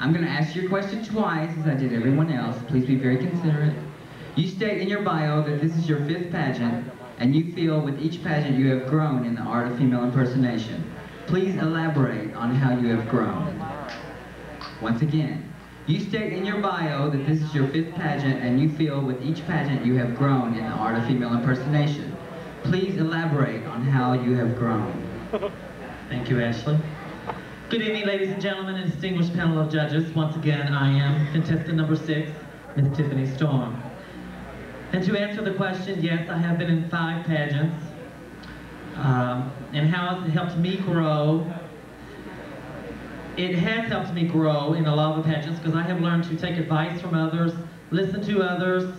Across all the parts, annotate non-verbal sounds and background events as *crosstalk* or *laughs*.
I'm going to ask your question twice, as I did everyone else. Please be very considerate. You state in your bio that this is your fifth pageant, and you feel with each pageant you have grown in the art of female impersonation. Please elaborate on how you have grown. Once again, you state in your bio that this is your fifth pageant and you feel with each pageant you have grown in the art of female impersonation. Please elaborate on how you have grown. *laughs* Thank you, Ashley. Good evening, ladies and gentlemen, and distinguished panel of judges. Once again, I am contestant number six, Miss Tiffany Storm. And to answer the question, yes, I have been in five pageants. Um, and how has it helped me grow? It has helped me grow in a lot of the pageants because I have learned to take advice from others, listen to others,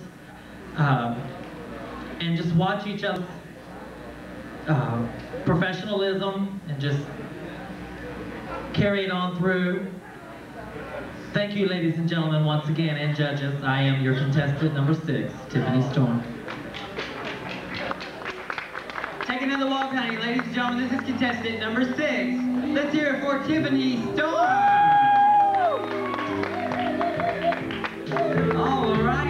um, and just watch each other's uh, professionalism and just carry it on through. Thank you, ladies and gentlemen, once again, and judges. I am your contestant number six, Tiffany Storm. Take another walk, honey. Ladies and gentlemen, this is contestant number six. Let's hear it for Tiffany Storm. All righty.